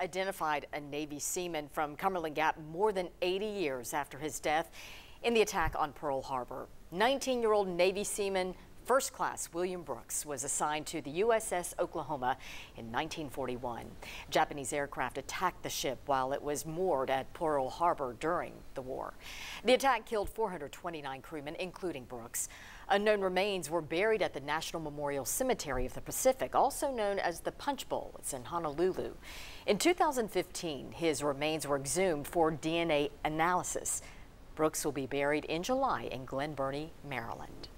identified a Navy seaman from Cumberland Gap more than 80 years after his death in the attack on Pearl Harbor. 19-year-old Navy seaman First Class William Brooks was assigned to the USS Oklahoma in 1941. Japanese aircraft attacked the ship while it was moored at Pearl Harbor during the war. The attack killed 429 crewmen, including Brooks. Unknown remains were buried at the National Memorial Cemetery of the Pacific, also known as the Punch Bowl. It's in Honolulu. In 2015, his remains were exhumed for DNA analysis. Brooks will be buried in July in Glen Burnie, Maryland.